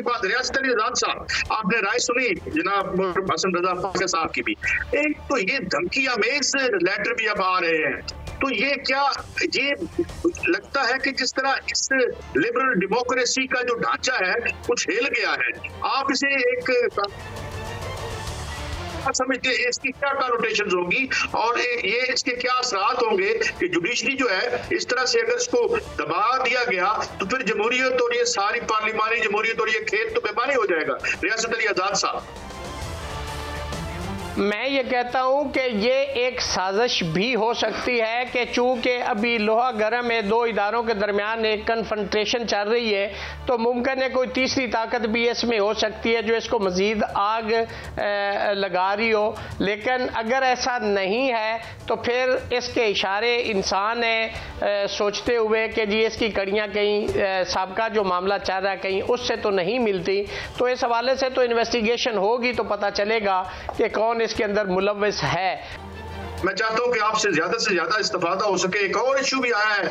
की बात रियासत आज़ाद साहब, आपने राय सुनी? जनाब हसन रजा साहब की भी। एक तो ये धमकी अमेज लेटर भी अब आ रहे हैं। तो ये क्या, ये लगता है कि जिस तरह इस लिबरल डेमोक्रेसी का जो ढांचा है, कुछ हिल गया है। आप इसे एक समझते हैं इसकी क्या कॉनोटेशन होगी और ये इसके क्या असरात होंगे कि जुडिशरी जो है, इस तरह से अगर इसको दबा दिया गया तो फिर जमहूरियत और ये सारी पार्लिमानी जमहूरियत और ये खेत तो बेमानी हो जाएगा। रियासत अली आज़ाद साहब। मैं ये कहता हूँ कि ये एक साजिश भी हो सकती है कि चूँकि अभी लोहा गर्म है, दो इदारों के दरमियान एक कन्फ्रंट्रेशन चल रही है तो मुमकिन है कोई तीसरी ताकत भी इसमें हो सकती है जो इसको मज़ीद आग लगा रही हो। लेकिन अगर ऐसा नहीं है तो फिर इसके इशारे इंसान है सोचते हुए कि जी इसकी कड़ियाँ कहीं सबका जो मामला चल रहा है कहीं उससे तो नहीं मिलती। तो इस हवाले से तो इन्वेस्टिगेशन होगी तो पता चलेगा कि कौन इसके अंदर मुलविस है। मैं चाहता हूँ कि आपसे ज़्यादा से ज़्यादा इस्तेफादा हो सके। एक और इशू भी आया है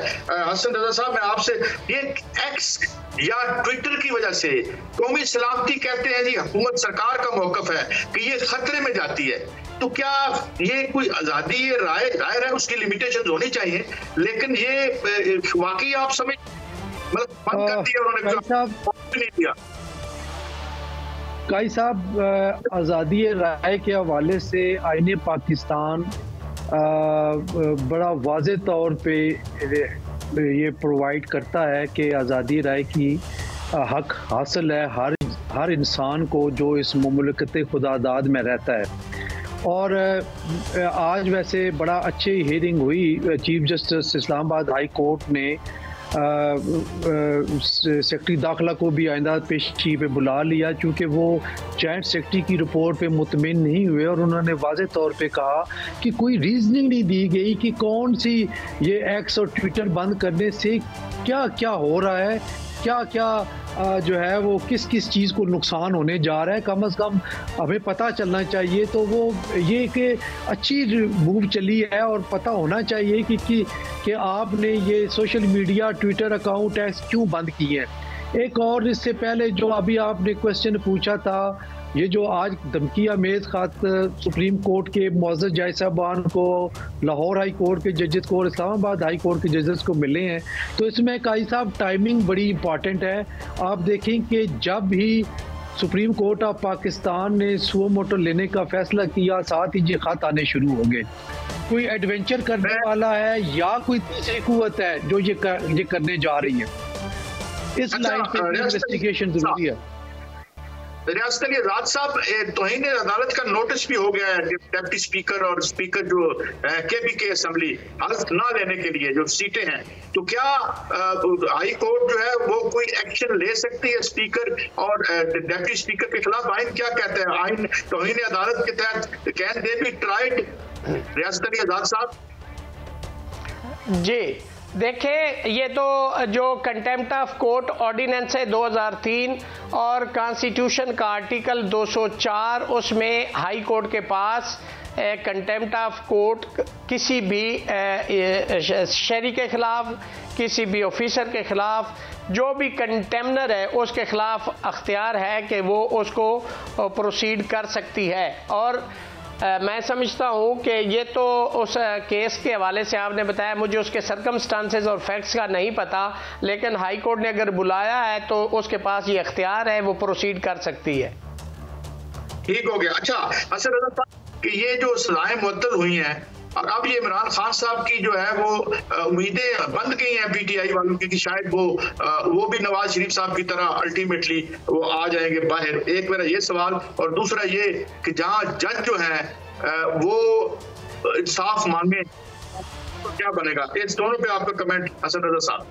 हसन रजा साहब मैं आपसे ये एक्स या ट्विटर की वजह से कौमी सलामती कहते हैं जी हुकूमत सरकार का मौकफ है कि ये खतरे में जाती है। तो क्या ये कोई आज़ादी राय राय है उसकी लिमिटेशन होनी चाहिए? लेकिन ये वाकई आप समझ मतलब बंद कर दिया उन्होंने नहीं दिया काई साहब आज़ादी राय के हवाले से आइन पाकिस्तान बड़ा वाज तौर पे ये प्रोवाइड करता है कि आज़ादी राय की हक हासिल है हर हर इंसान को जो इस ममलकत खुदादाद में रहता है। और आज वैसे बड़ा अच्छी हियरिंग हुई chief justice Islamabad high court ने सेक्रेटरी दाखिला को भी आइंदा पेशी पे बुला लिया, चूँकि वो जॉइंट सेक्रेटरी की रिपोर्ट पे मुतमिन नहीं हुए और उन्होंने वाज तौर पे कहा कि कोई रीजनिंग नहीं दी गई कि कौन सी ये एक्स और ट्विटर बंद करने से क्या क्या हो रहा है क्या क्या जो है वो किस किस चीज़ को नुकसान होने जा रहा है कम अज़ कम हमें पता चलना चाहिए। तो वो ये कि अच्छी मूव चली है और पता होना चाहिए कि कि, कि आपने ये social media Twitter account X क्यों बंद किए हैं। एक और इससे पहले जो अभी आपने क्वेश्चन पूछा था ये जो आज धमकी अमेज खात सुप्रीम कोर्ट के मोज़ जाय साहबान को लाहौर हाई कोर्ट के जजेस को और इस्लामाबाद हाई कोर्ट के जजेस को मिले हैं तो इसमें काई साहब टाइमिंग बड़ी इंपॉर्टेंट है। आप देखें कि जब भी सुप्रीम कोर्ट ऑफ़ पाकिस्तान ने सुओ मोटर लेने का फैसला किया साथ ही ये खत आने शुरू हो गए। कोई एडवेंचर करने वाला है या कोई तीसरी कुत है जो ये कर, ये करने जा रही है? इस लाइन पे इन्वेस्टिगेशन ज़रूरी है? रियासत अली राज साहब तोहिन अदालत का नोटिस भी हो गया है डिप्टी स्पीकर और स्पीकर जो के बी के असम्बली हल्फ ना लेने के लिए जो सीटें हैं तो क्या हाई कोर्ट जो है वो कोई एक्शन ले सकती है स्पीकर और डिप्टी स्पीकर के खिलाफ? आइन क्या कहते हैं? आइन तोहिन अदालत के तहत कैन दे बी ट्राइड रियासत अली आज़ाद साहब। जी देखें, ये तो जो कंटेम्प्ट ऑफ़ कोर्ट ऑर्डिनेंस है 2003 और कॉन्स्टिट्यूशन का आर्टिकल 204 उसमें हाई कोर्ट के पास कंटेम्प्ट ऑफ़ कोर्ट किसी भी शहरी के खिलाफ, किसी भी ऑफिसर के खिलाफ, जो भी कंटेमनर है, उसके खिलाफ अख्तियार है कि वो उसको प्रोसीड कर सकती है। और मैं समझता हूँ कि ये तो उस केस के हवाले से आपने बताया, मुझे उसके सरकमस्टांसेस और फैक्ट्स का नहीं पता, लेकिन हाई कोर्ट ने अगर बुलाया है तो उसके पास ये अख्तियार है, वो प्रोसीड कर सकती है। ठीक हो गया। अच्छा असर कि ये जो सलाहें मुतल हुई हैं अब ये इमरान खान साहब की जो है वो उम्मीदें बंद गई हैं पीटीआई वालों की कि शायद वो वो भी नवाज़ शरीफ साहब की तरह अल्टीमेटली वो आ जाएँगे बाहर। एक मेरा ये सवाल और दूसरा ये कि जहाँ जज जो है वो इंसाफ मांगे तो क्या बनेगा? इस दोनों पे आपका कमेंट हसन रजा साहब।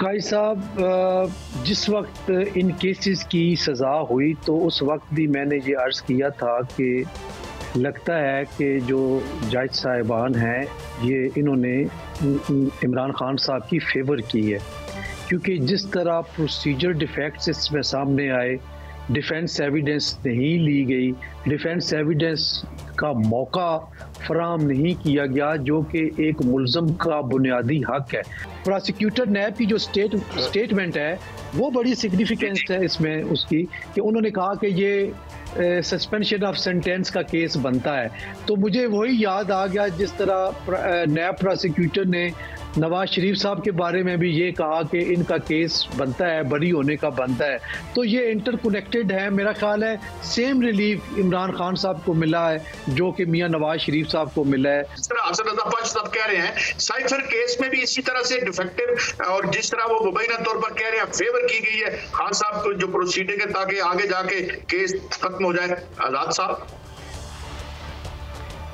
काई साहब जिस वक्त इन केसेस की सज़ा हुई तो उस वक्त भी मैंने ये अर्ज़ किया था कि लगता है कि जो जज साहिबान हैं, ये इन्होंने इमरान खान साहब की फेवर की है। क्योंकि जिस तरह प्रोसीजर डिफेक्ट्स इसमें सामने आए डिफेंस एविडेंस नहीं ली गई डिफेंस एविडेंस का मौका फराम नहीं किया गया, जो कि एक मुलजम का बुनियादी हक है। प्रोसिक्यूटर नैब की जो स्टेट स्टेटमेंट है, वो बड़ी सिग्निफिकेंस है इसमें उसकी, कि उन्होंने कहा कि ये सस्पेंशन ऑफ़ सेंटेंस का केस बनता है। तो मुझे वही याद आ गया जिस तरह नैब प्रोसिक्यूटर ने नवाज़ शरीफ साहब के बारे में भी ये कहा कि इनका केस बनता है, बरी होने का बनता है। तो ये इंटरकनेक्टेड है, मेरा ख्याल है सेम रिलीफ इमरान खान साहब को मिला है, जो कि मियाँ नवाज़ शरीफ साहब को मिला है। कह रहे हैं, साइफर केस में भी इसी तरह से डिफेक्टिव और जिस तरह वो मुबैना तौर पर कह रहे हैं फेवर की गई है, खान साहब को जो प्रोसीडिंग है ताकि आगे जाके केस खत्म हो जाए, आज़ाद साहब।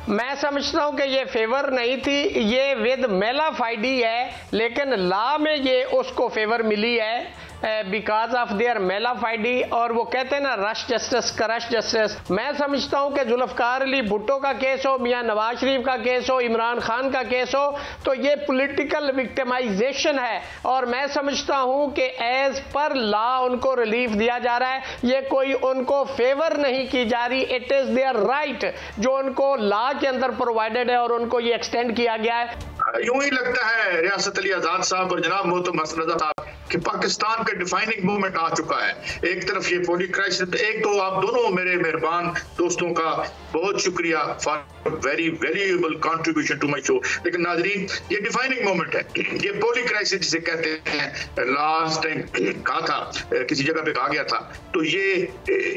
मैं समझता हूँ कि ये फेवर नहीं थी, ये विद मेला फाइडी है, लेकिन ला में ये उसको फेवर मिली है। बिकॉज़ ऑफ़ देयर मेलाफाइडी और वो कहते हैं ना रश जस्टिस करश जस्टिस मैं समझता हूँ कि जुल्फकार अली भुट्टो का केस हो, मियाँ नवाज़ शरीफ का केस हो, इमरान खान का केस हो तो ये पॉलिटिकल विक्टिमाइजेशन है। और मैं समझता हूँ कि एज पर लॉ उनको रिलीफ दिया जा रहा है। ये कोई उनको फेवर नहीं की जा रही इट इज़ देयर राइट जो उनको लॉ के अंदर प्रोवाइडेड है और उनको ये एक्सटेंड किया गया है। यूँ ही लगता है रियासत अली आज़ाद साहब और जनाब मोहतम मसरदा साहब कि पाकिस्तान का डिफाइनिंग मूवमेंट आ चुका है। एक तरफ़ ये पोली क्राइसिस एक तो आप दोनों मेरे मेहरबान दोस्तों का बहुत शुक्रिया for very valuable contribution to my show लेकिन नाजरीन, ये डिफाइनिंग मोमेंट है। ये पोली क्राइसिस जिसे कहते हैं लास्ट टाइम कहा था, किसी जगह पे कहा गया था। तो ये,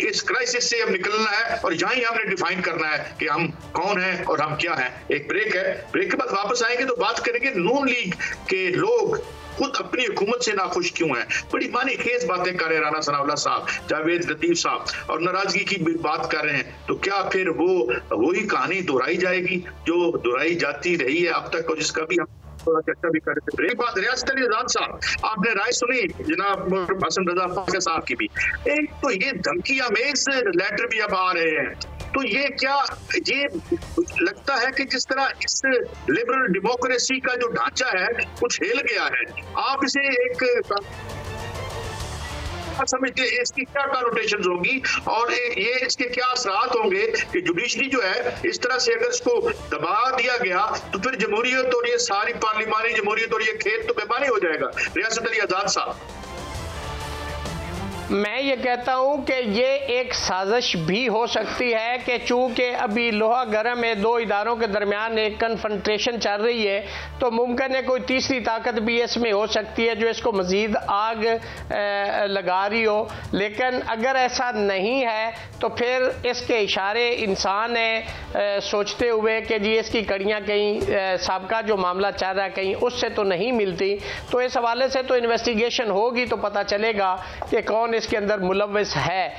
इस क्राइसिस से अब निकलना है और यहाँ ही हमने डिफाइन करना है कि हम कौन है और हम क्या है। एक ब्रेक है। ब्रेक के बाद वापस आएँगे तो बात करेंगे नून लीग के लोग खुद अपनी हुकूमत से नाखुश क्यों है? बड़ी मानी खेज बातें कर रहे हैं राना सनाउल्ला साहब, जावेद लतीफ साहब। और नाराज़गी की बात कर रहे हैं तो क्या फिर वो, वही कहानी दोहराई जाएगी जो दोहराई जाती रही है अब तक और जिसका भी हम थोड़ा चर्चा भी कर रहे थे बात, रियासत साहब, आपने राय सुनी जनाब हसन रजा साहब की भी। एक तो ये धमकिया में लेटर भी अब आ रहे हैं। तो ये क्या, ये लगता है कि जिस तरह इस लिबरल डेमोक्रेसी का जो ढांचा है, कुछ हिल गया है। आप इसे एक समझते इसकी क्या कॉनोटेशन होगी और ये इसके क्या असरात होंगे कि जुडिशरी जो है, इस तरह से अगर इसको दबा दिया गया तो फिर जमहूरियत और ये सारी पार्लिमानी जमहूरियत और ये खेत तो बेमानी हो जाएगा। रियासत अली आज़ाद साहब। मैं ये कहता हूँ कि ये एक साजिश भी हो सकती है कि चूँकि अभी लोहा गर्म है, दो इदारों के दरमियान एक कन्फ्रंट्रेशन चल रही है तो मुमकिन है कोई तीसरी ताकत भी इसमें हो सकती है जो इसको मजीद आग लगा रही हो। लेकिन अगर ऐसा नहीं है तो फिर इसके इशारे इंसान है सोचते हुए कि जी इसकी कड़ियाँ कहीं सबका जो मामला चल रहा है कहीं उससे तो नहीं मिलती। तो इस हवाले से तो इन्वेस्टिगेशन होगी तो पता चलेगा कि कौन इसके अंदर मुलविस है।